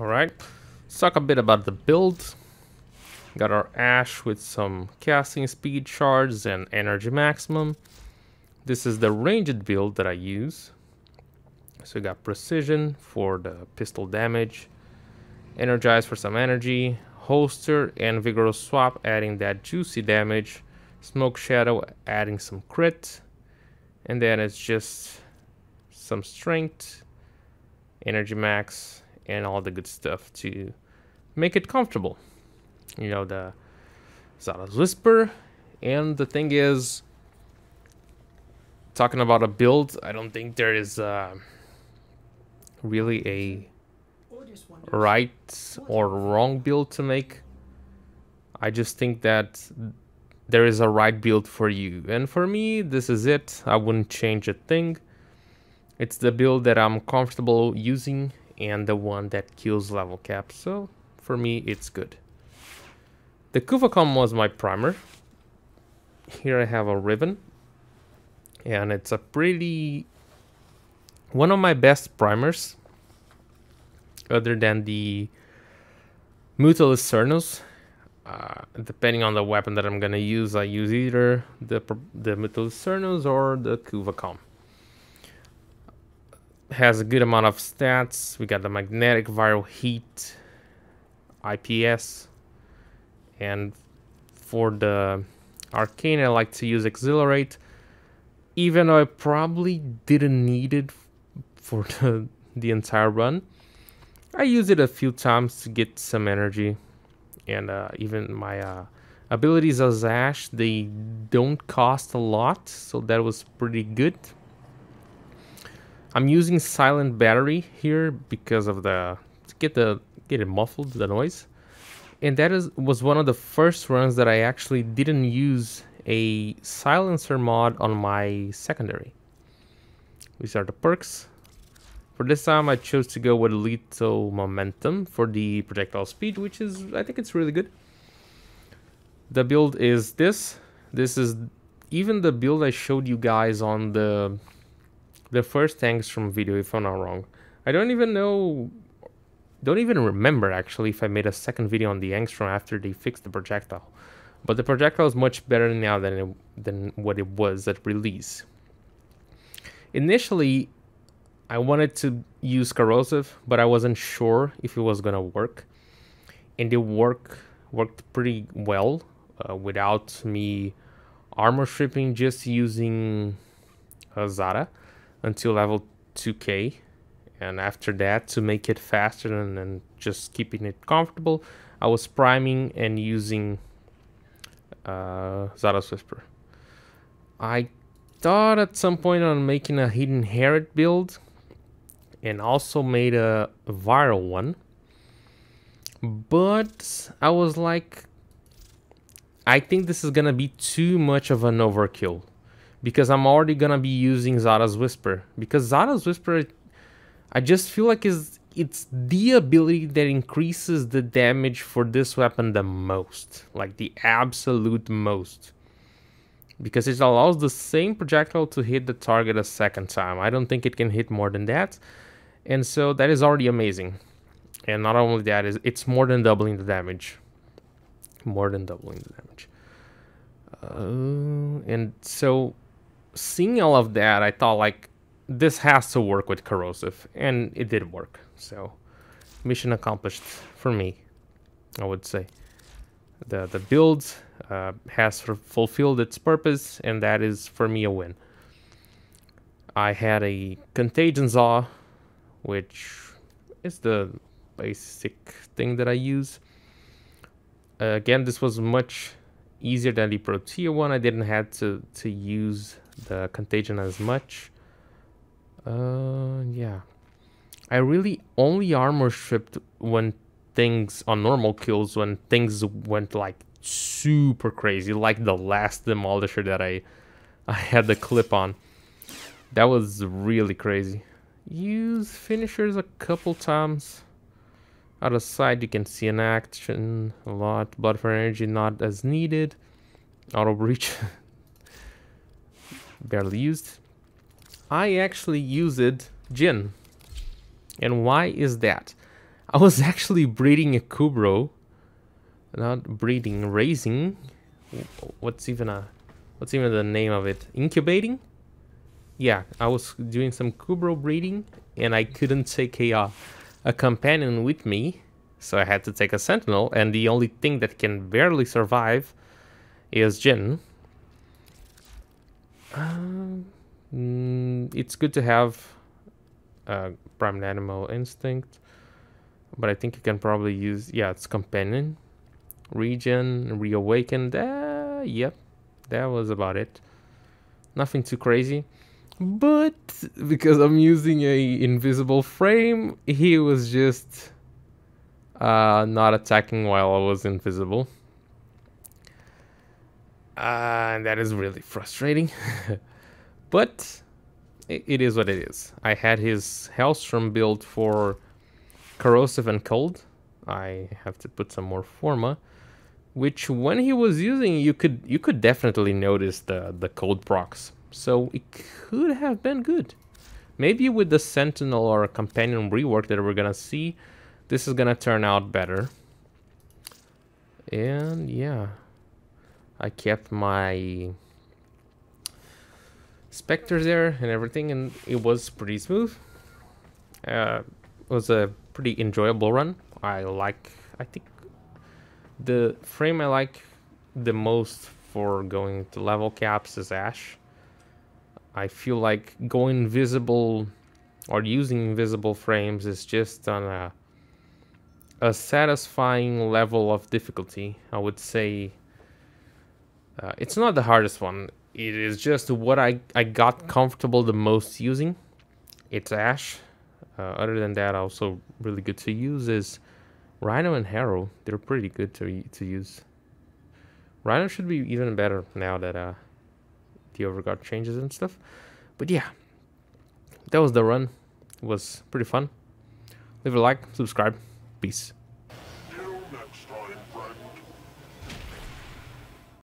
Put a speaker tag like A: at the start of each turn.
A: Alright, let's talk a bit about the build. Got our Ash with some casting speed shards and energy maximum. This is the ranged build that I use. So we got precision for the pistol damage, energize for some energy, holster and vigorous swap adding that juicy damage, smoke shadow adding some crit, and then it's just some strength, energy max, and all the good stuff to make it comfortable. You know, the Xata's Whisper, and the thing is, talking about a build, I don't think there is uh, really a right or wrong build to make. I just think that there is a right build for you. And for me, this is it. I wouldn't change a thing. It's the build that I'm comfortable using and the one that kills level cap. So for me, it's good. The Kuvacom was my primer. Here I have a ribbon. And it's a pretty... One of my best primers. Other than the Mutalist Cernos. Uh, depending on the weapon that I'm gonna use, I use either the the Mutalist Cernos or the Kuvacom. Has a good amount of stats. We got the magnetic viral heat, IPS, and for the arcane, I like to use Exhilarate, even though I probably didn't need it for the the entire run. I use it a few times to get some energy and uh, even my uh, abilities as Ash, they don't cost a lot, so that was pretty good. I'm using silent battery here because of the to get the get it muffled the noise, and that is was one of the first runs that I actually didn't use a silencer mod on my secondary. These are the perks. For this time, I chose to go with Lethal Momentum for the projectile speed, which is, I think it's really good. The build is this. This is even the build I showed you guys on the the first Angstrum video, if I'm not wrong. I don't even know, don't even remember actually if I made a second video on the Angstrum after they fixed the projectile. But the projectile is much better now than it, than what it was at release. Initially, I wanted to use corrosive, but I wasn't sure if it was gonna work, and it work worked pretty well uh, without me armor stripping, just using a Xata until level 2k, and after that to make it faster and, and just keeping it comfortable, I was priming and using uh, Xata's Whisper. I thought at some point on making a hidden Herod build and also made a viral one. But I was like, I think this is gonna be too much of an overkill because I'm already gonna be using Xata's Whisper because Xata's Whisper, I just feel like is it's the ability that increases the damage for this weapon the most, like the absolute most. Because it allows the same projectile to hit the target a second time. I don't think it can hit more than that. And so that is already amazing. And not only that, is it's more than doubling the damage. More than doubling the damage. Uh, and so seeing all of that, I thought like this has to work with corrosive, and it did work. So mission accomplished for me, I would say. The the build uh, has fulfilled its purpose, and that is for me a win. I had a contagion saw which is the basic thing that I use. Uh, again, this was much easier than the Protea one. I didn't have to, to use the Contagion as much. Uh, yeah. I really only armor stripped when things on normal kills when things went like super crazy, like the last demolisher that I I had the clip on. That was really crazy use finishers a couple times. Out of sight, you can see an action a lot. Blood for energy not as needed. Auto breach. Barely used. I actually used it, Djinn. And why is that? I was actually breeding a Kubrow. Not breeding, raising. What's even a what's even the name of it? Incubating? Yeah, I was doing some Kubrow breeding and I couldn't take a uh, a companion with me, so I had to take a sentinel and the only thing that can barely survive is Djinn. Um, mm, it's good to have uh, Prime Animal Instinct but I think you can probably use, yeah, it's Companion, Regen, Reawakened, uh, yep, that was about it. Nothing too crazy. But because I'm using a invisible frame, he was just uh, not attacking while I was invisible. Uh, and that is really frustrating. but it, it is what it is. I had his Helstrom build for corrosive and cold. I have to put some more forma, which when he was using, you could you could definitely notice the the cold procs. So it could have been good. Maybe with the Sentinel or Companion rework that we're gonna see, this is gonna turn out better. And yeah, I kept my Spectres there and everything, and it was pretty smooth. Uh, it was a pretty enjoyable run. I like, I think the frame I like the most for going to level caps is Ash. I feel like going invisible or using invisible frames is just on a a satisfying level of difficulty. I would say uh, it's not the hardest one. It is just what I, I got comfortable the most using. It's Ash. Uh, other than that, also really good to use is Rhino and Harrow. They're pretty good to to use. Rhino should be even better now that uh, the Overguard changes and stuff. But yeah, that was the run. It was pretty fun. Leave a like, subscribe. Peace.